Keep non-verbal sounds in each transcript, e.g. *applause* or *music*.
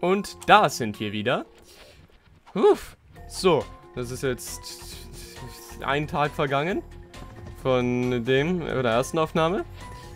Und da sind wir wieder. Uff. So, das ist jetzt ein Tag vergangen von dem, oder der ersten Aufnahme.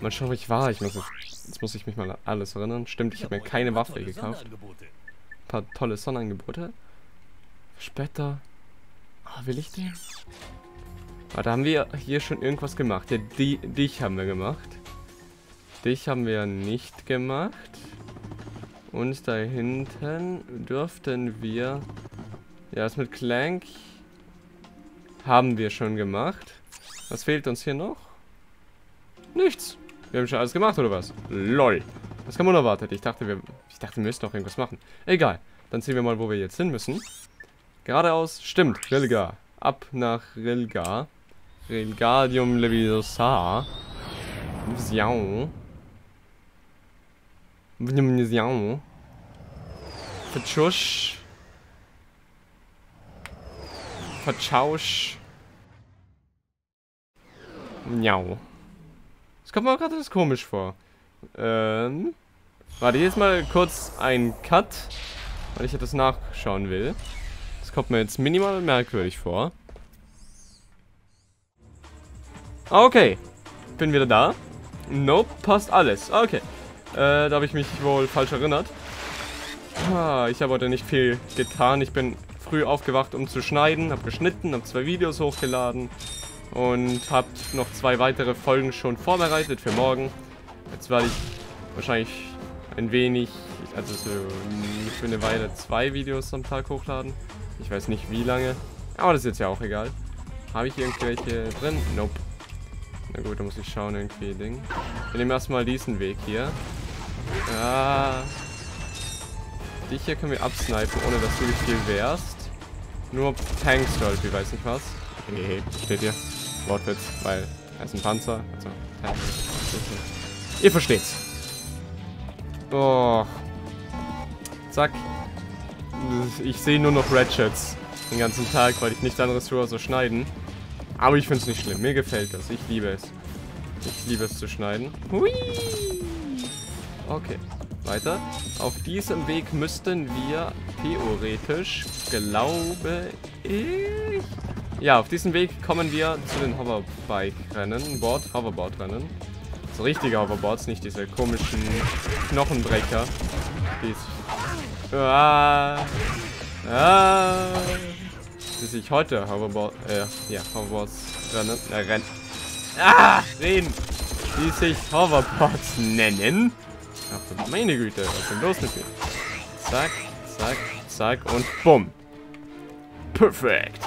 Mal schauen, wo ich war. Ich muss, jetzt muss ich mich mal alles erinnern. Stimmt, ich habe mir keine Waffe gekauft. Ein paar tolle Sonnenangebote. Später. Oh, will ich den? Da haben wir hier schon irgendwas gemacht. Ja, die, dich haben wir gemacht. Dich haben wir nicht gemacht. Und da hinten dürften wir... Ja, das mit Clank haben wir schon gemacht. Was fehlt uns hier noch? Nichts. Wir haben schon alles gemacht, oder was? LOL. Das man unerwartet. Ich dachte, wir, ich dachte, wir müssten noch irgendwas machen. Egal. Dann sehen wir mal, wo wir jetzt hin müssen. Geradeaus. Stimmt. Rilga. Ab nach Rilga. Rilgadium Leviosa. Vision. Vision. Vertschusch. Vertschausch. Miau. Das kommt mir gerade das komisch vor. Ähm. Warte, jetzt mal kurz ein Cut, weil ich etwas nachschauen will. Das kommt mir jetzt minimal merkwürdig vor. Okay. Bin wieder da. Nope, passt alles. Okay. Äh, da habe ich mich wohl falsch erinnert. Ah, ich habe heute nicht viel getan. Ich bin früh aufgewacht, um zu schneiden, habe geschnitten, habe zwei Videos hochgeladen und habe noch zwei weitere Folgen schon vorbereitet für morgen. Jetzt werde ich wahrscheinlich ein wenig, also so für eine Weile zwei Videos am Tag hochladen. Ich weiß nicht wie lange, aber das ist jetzt ja auch egal. Habe ich irgendwelche drin? Nope. Na gut, da muss ich schauen irgendwie Ding. Wir nehmen erstmal diesen Weg hier. Ah, Dich hier können wir absnipen, ohne dass du dich viel wehrst. Nur Tanks ich weiß nicht was. Hehe, steht hier. Wortwitz, weil er ist ein Panzer. Also. Ihr versteht's. Oh. Zack. Ich sehe nur noch Ratchets den ganzen Tag, weil ich nichts anderes tue, außer schneiden. Aber ich finde es nicht schlimm. Mir gefällt das. Ich liebe es. Ich liebe es zu schneiden. Hui. Okay. Weiter. Auf diesem Weg müssten wir theoretisch, glaube ich... Ja, auf diesem Weg kommen wir zu den Hoverbike-Rennen. Board, Hoverboard-Rennen. So richtige Hoverboards, nicht diese komischen Knochenbrecher. Die Ah, ah, die sich heute Hoverboard, äh, ja, Hoverboards rennen, äh, rennen. Ah, reden. Die sich Hoverboards nennen. Ach, meine Güte, was ist denn los mit mir? Zack, zack, zack und bumm. Perfekt.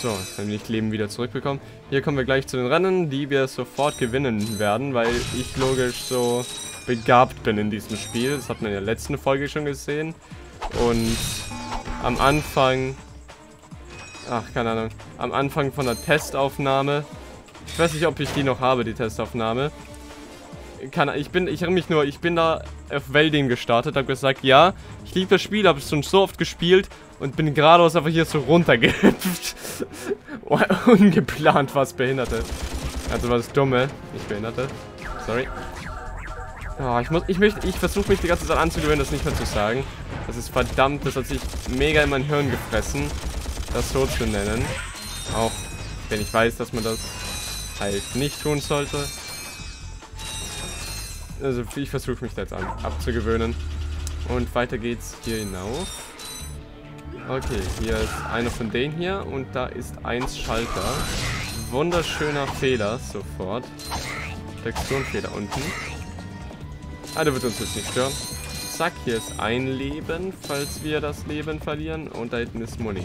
So, jetzt haben wir nicht Leben wieder zurückbekommen. Hier kommen wir gleich zu den Rennen, die wir sofort gewinnen werden, weil ich logisch so begabt bin in diesem Spiel. Das hat man in der letzten Folge schon gesehen. Und am Anfang... Ach, keine Ahnung. Am Anfang von der Testaufnahme... Ich weiß nicht, ob ich die noch habe, die Testaufnahme kann, ich bin, ich erinnere mich nur, ich bin da auf Welding gestartet, habe gesagt, ja, ich liebe das Spiel, habe es schon so oft gespielt und bin geradeaus einfach hier so runtergehüpft. *laughs* Ungeplant was Behinderte. Also was Dumme, nicht Behinderte. Sorry. Oh, ich muss, ich möchte, ich versuche mich die ganze Zeit anzugewöhnen, das nicht mehr zu sagen. Das ist verdammt, das hat sich mega in mein Hirn gefressen, das so zu nennen. Auch wenn ich weiß, dass man das halt nicht tun sollte. Also ich versuche mich da jetzt an, abzugewöhnen. Und weiter geht's hier hinauf. Okay, hier ist einer von denen hier und da ist eins Schalter. Wunderschöner Fehler sofort. Texturenfehler unten. Ah, der wird uns jetzt nicht stören. Zack, hier ist ein Leben, falls wir das Leben verlieren. Und da hinten ist Muni.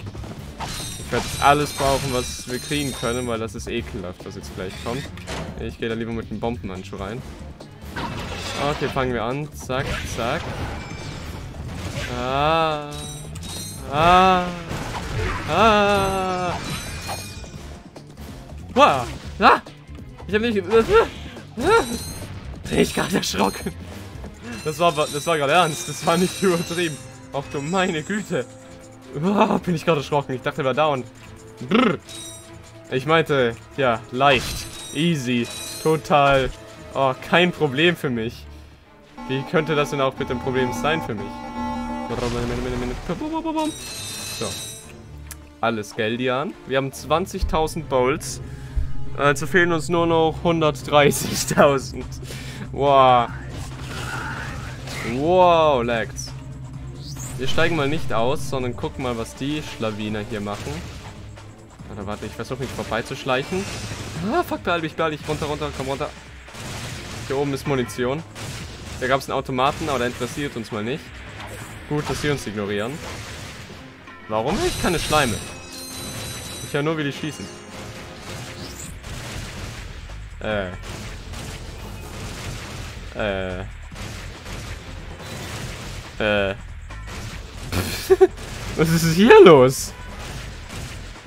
Ich werde alles brauchen, was wir kriegen können, weil das ist ekelhaft, was jetzt gleich kommt. Ich gehe da lieber mit dem Bombenhandschuh rein. Okay, fangen wir an. Zack, zack. Ah. Ah. Ah. Wow. Ah. Ich habe nicht... *laughs* Ich gerade erschrocken. Das war, das war gerade ernst. Das war nicht übertrieben. Ach du meine Güte. Oh, bin ich gerade erschrocken. Ich dachte, er war down. Brr. Ich meinte, ja, leicht. Easy. Total. Oh, kein Problem für mich. Wie könnte das denn auch mit dem Problem sein für mich? So. Alles Geldian. Wir haben 20.000 Bolts. Also fehlen uns nur noch 130.000. Wow. Wow, lags. Wir steigen mal nicht aus, sondern gucken mal, was die Schlawiner hier machen. Oder warte, ich versuche mich vorbeizuschleichen. Ah, fuck, beeil dich, beeil dich. Runter, runter, komm runter. Hier oben ist Munition. Da gab es einen Automaten, aber der interessiert uns mal nicht. Gut, dass sie uns ignorieren. Warum ich keine Schleime? Ich höre nur, wie die schießen. Äh. Äh. Äh. *laughs* Was ist hier los?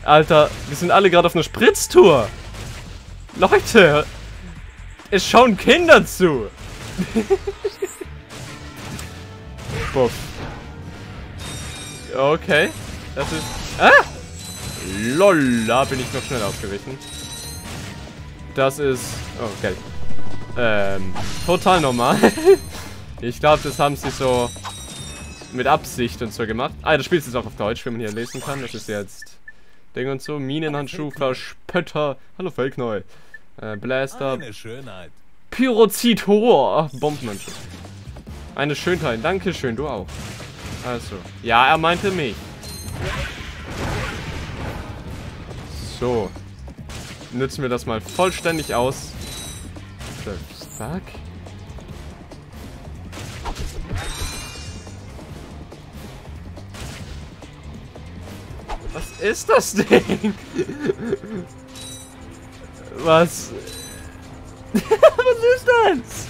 Alter, wir sind alle gerade auf einer Spritztour. Leute, es schauen Kinder zu. Buff. Okay. Das ist... Ah! Lol, da bin ich noch schnell aufgewichen. Das ist... Oh, Geld. Ähm, total normal. *laughs* ich glaube, das haben sie so mit Absicht und so gemacht. Ah, das Spiel ist jetzt auch auf Deutsch, wenn man hier lesen kann. Das ist jetzt Ding und so. Minenhandschuh, Verspötter. Hallo, neu. Äh, Blaster. Eine Schönheit. Pyrozid Horror. Bombenhandschuh. Eine Schönheit. Dankeschön, du auch. Also. Ja, er meinte mich. So. Nutzen wir das mal vollständig aus. Fuck? Was ist das Ding? *laughs* Was? Was ist das?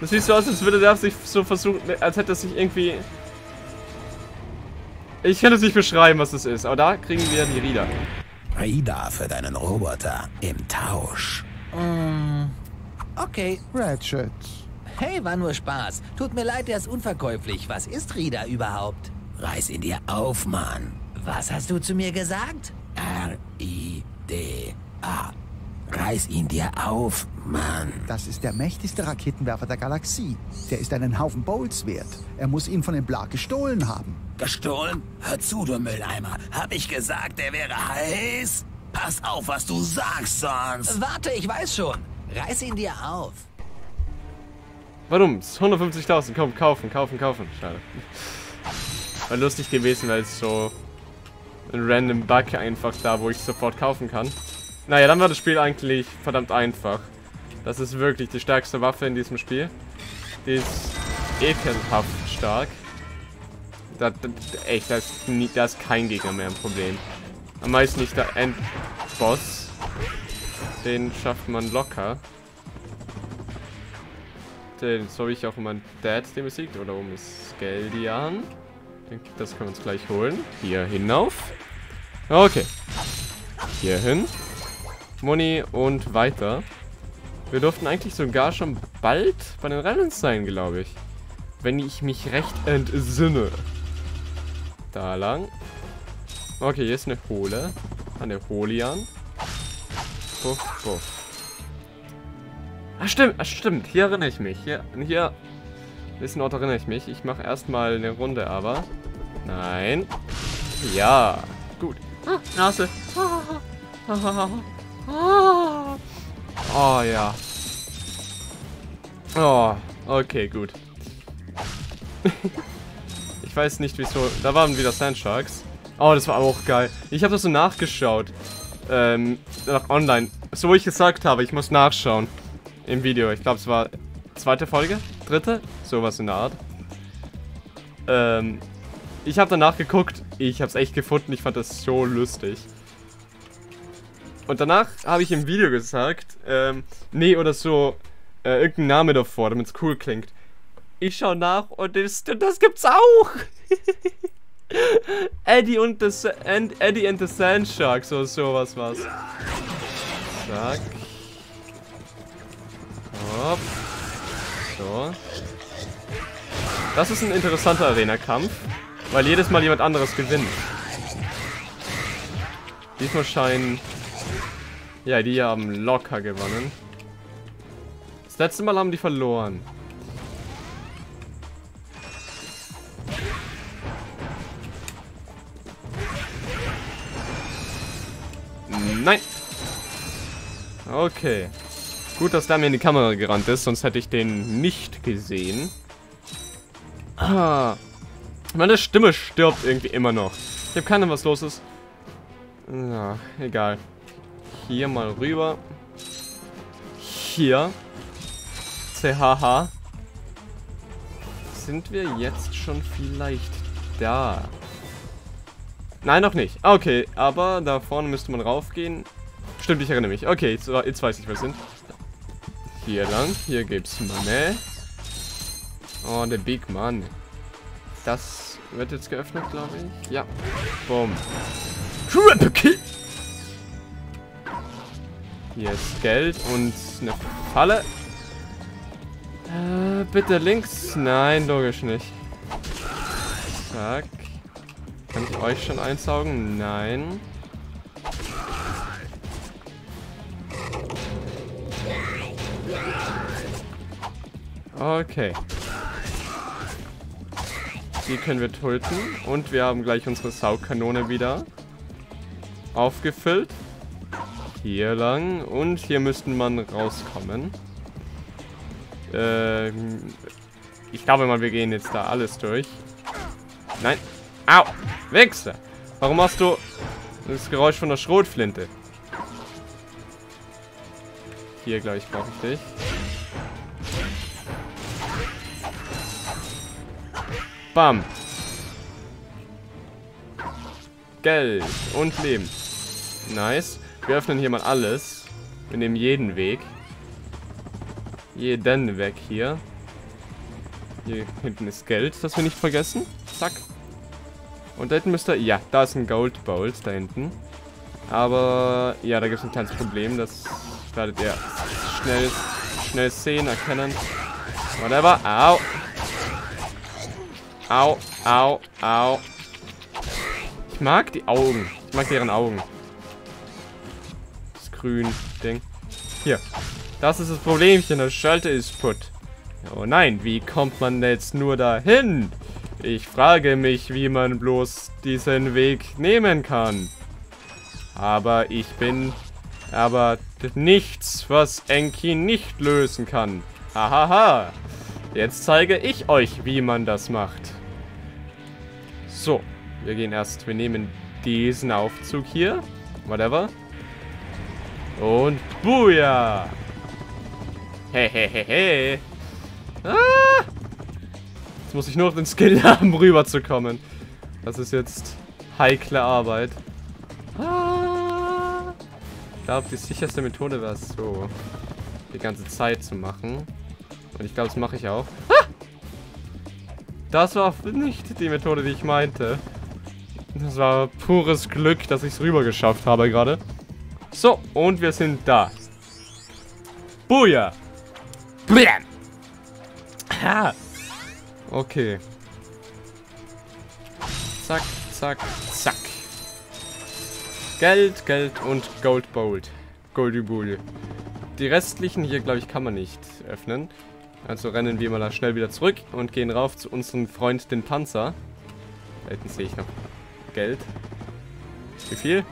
Das sieht so aus, als würde der sich so versuchen, als hätte er sich irgendwie... Ich kann es nicht beschreiben, was das ist, aber da kriegen wir die Rieder. Rida für deinen Roboter im Tausch. Mm, okay. Ratchet. Hey, war nur Spaß. Tut mir leid, der ist unverkäuflich. Was ist Rida überhaupt? Reiß ihn dir auf, Mann. Was hast du zu mir gesagt? R-I-D-A. Reiß ihn dir auf, Mann. Das ist der mächtigste Raketenwerfer der Galaxie. Der ist einen Haufen Bowls wert. Er muss ihn von dem Blag gestohlen haben. Gestohlen? Hör zu, du Mülleimer. Hab ich gesagt, der wäre heiß? Pass auf, was du sagst, sonst. Warte, ich weiß schon. Reiß ihn dir auf. Warum? 150.000. Komm, kaufen, kaufen, kaufen. Schade. War lustig gewesen, weil es so ein random Bug einfach da, wo ich sofort kaufen kann. Naja, dann war das Spiel eigentlich verdammt einfach. Das ist wirklich die stärkste Waffe in diesem Spiel. Die ist ekelhaft stark. Da, da, echt, da ist, nie, da ist kein Gegner mehr ein Problem. Am meisten nicht der Endboss. Den schafft man locker. Den, so wie ich auch immer Dad den besiegt. Oder oben ist Skeldian. Das können wir uns gleich holen. Hier hinauf. Okay. Hier hin. Moni und weiter. Wir durften eigentlich sogar schon bald bei den Rennen sein, glaube ich. Wenn ich mich recht entsinne. Da lang. Okay, hier ist eine Hole. Eine Holian. Puff, puff. Ah, stimmt, ah, stimmt. Hier erinnere ich mich. Hier, hier ist ein Ort, erinnere ich mich. Ich mache erstmal eine Runde, aber... Nein. Ja. Gut. Ah, Nase. Ah, Ah. Oh, ja. Oh, okay, gut. *laughs* ich weiß nicht, wieso. Da waren wieder Sandsharks. Oh, das war auch geil. Ich habe das so nachgeschaut. Ähm, nach online. So, wo ich gesagt habe, ich muss nachschauen. Im Video. Ich glaube, es war zweite Folge? Dritte? Sowas in der Art. Ähm, ich habe danach geguckt. Ich habe es echt gefunden. Ich fand das so lustig. Und danach habe ich im Video gesagt, ähm, nee, oder so, äh, irgendein Name davor, damit es cool klingt. Ich schaue nach und das, das gibt's auch. *laughs* Eddie und the and, Eddie and the Sand Shark, so sowas was. Zack. Hopp. So. Das ist ein interessanter Arena-Kampf, weil jedes Mal jemand anderes gewinnt. Diesmal scheinen ja, die haben locker gewonnen. Das letzte Mal haben die verloren. Nein. Okay. Gut, dass der mir in die Kamera gerannt ist, sonst hätte ich den nicht gesehen. Ah. Meine Stimme stirbt irgendwie immer noch. Ich habe keine, was los ist. Ja, egal. Hier mal rüber. Hier. CHH. Sind wir jetzt schon vielleicht da? Nein, noch nicht. Okay, aber da vorne müsste man raufgehen. Stimmt, ich erinnere mich. Okay, jetzt, jetzt weiß ich, wir sind. Hier lang. Hier gibt's Money. Oh, der Big Man. Das wird jetzt geöffnet, glaube ich. Ja. Boom. Hier ist Geld und eine Falle. Äh, bitte links. Nein, logisch nicht. Zack. Kann ich euch schon einsaugen? Nein. Okay. Die können wir töten. Und wir haben gleich unsere Saugkanone wieder aufgefüllt. Hier lang. Und hier müssten man rauskommen. Ähm, ich glaube mal, wir gehen jetzt da alles durch. Nein. Au! Wichser! Warum hast du das Geräusch von der Schrotflinte? Hier, glaube ich, brauche ich dich. Bam. Geld und Leben. Nice. Wir öffnen hier mal alles. Wir nehmen jeden Weg. Jeden weg hier. Hier hinten ist Geld, das wir nicht vergessen. Zack. Und da hinten müsste... Ja, da ist ein Gold Bolt, da hinten. Aber, ja, da gibt es ein kleines Problem. Das werdet ihr schnell, schnell sehen, erkennen. Whatever. Au. Au, au, au. Ich mag die Augen. Ich mag deren Augen. Das grün Ding. Hier. Das ist das Problemchen. Der Schalter ist putt. Oh nein, wie kommt man jetzt nur dahin? Ich frage mich, wie man bloß diesen Weg nehmen kann. Aber ich bin... Aber nichts, was Enki nicht lösen kann. Hahaha. Jetzt zeige ich euch, wie man das macht. So, wir gehen erst, wir nehmen diesen Aufzug hier. Whatever. Und Booyah! Hehehehe. Ah! Jetzt muss ich nur noch den Skill *laughs* haben, rüberzukommen. Das ist jetzt heikle Arbeit. Ah! Ich glaube, die sicherste Methode wäre es so, die ganze Zeit zu machen. Und ich glaube, das mache ich auch. Ah! Das war nicht die Methode, die ich meinte. Das war pures Glück, dass ich es rüber geschafft habe gerade. So, und wir sind da. Booyah! Blam! Ha! Okay. Zack, zack, zack. Geld, Geld und Gold Bolt. Goldibule. Die restlichen hier, glaube ich, kann man nicht öffnen. Also rennen wir mal da schnell wieder zurück und gehen rauf zu unserem Freund, den Panzer. Da hinten sehe ich noch Geld. Wie viel?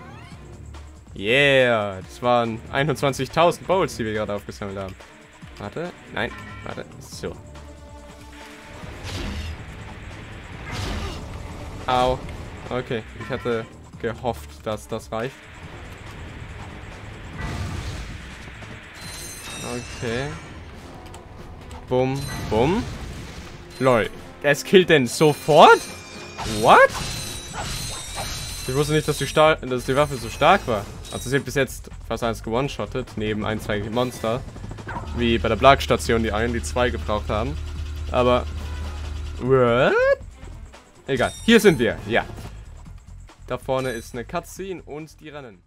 Yeah, das waren 21.000 Bowls, die wir gerade aufgesammelt haben. Warte, nein, warte, so. Au, okay, ich hatte gehofft, dass das reicht. Okay. Bum, bum. Lol. Es killt den sofort? What? Ich wusste nicht, dass die, Stahl dass die Waffe so stark war. Also hat bis jetzt fast eins gewone-shottet, neben ein, zwei Monster. Wie bei der Blag-Station, die einen, die zwei gebraucht haben. Aber... What? Egal. Hier sind wir, ja. Da vorne ist eine Cutscene und die rennen.